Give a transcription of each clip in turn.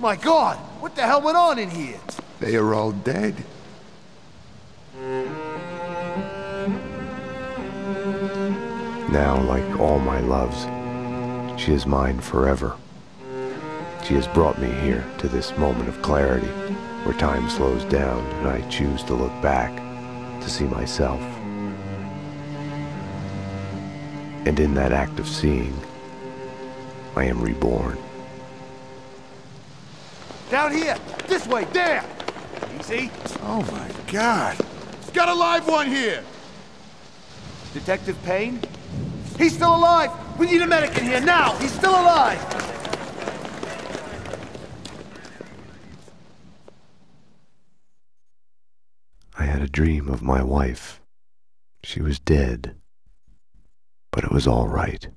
My god, what the hell went on in here? They are all dead. Now, like all my loves, she is mine forever. She has brought me here to this moment of clarity, where time slows down and I choose to look back to see myself. And in that act of seeing, I am reborn. Down here! This way! There! Easy. Oh my god. He's got a live one here! Detective Payne? He's still alive! We need a medic in here now! He's still alive! I had a dream of my wife. She was dead, but it was all right.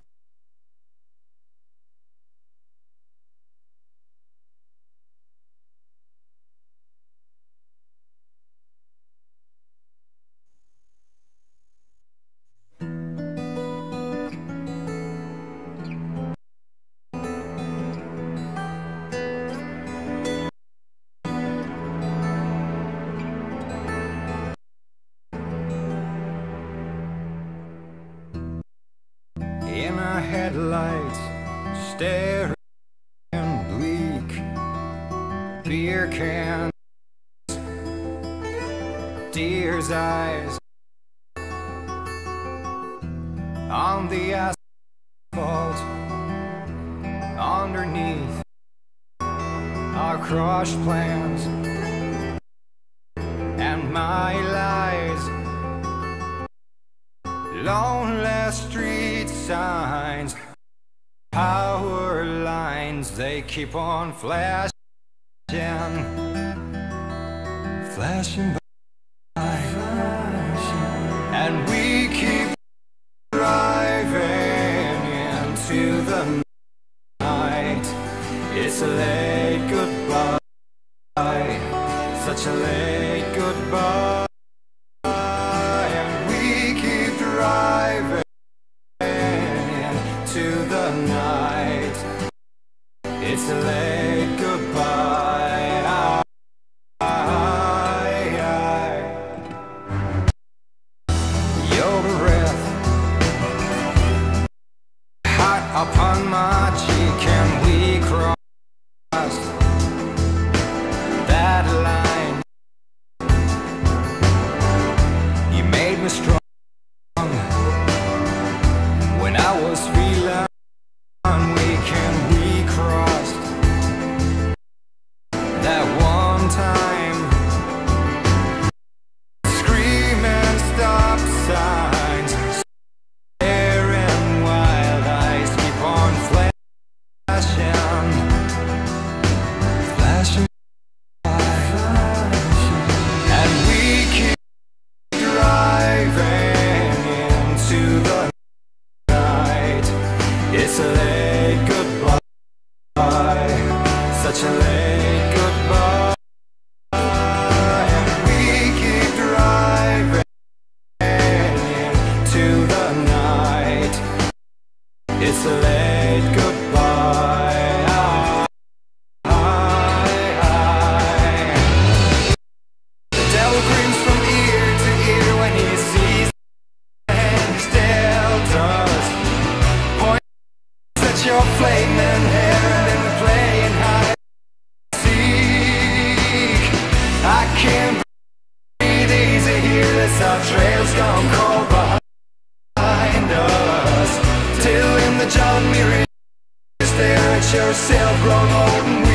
In our headlights, staring bleak. Beer cans, deer's eyes. On the asphalt, underneath our crushed plans and my lies. Lonely street signs, power lines, they keep on flashing, flashing upon my cheek, It's our trail's gone cold behind us. Till in the John Muir, stare at yourself grown old.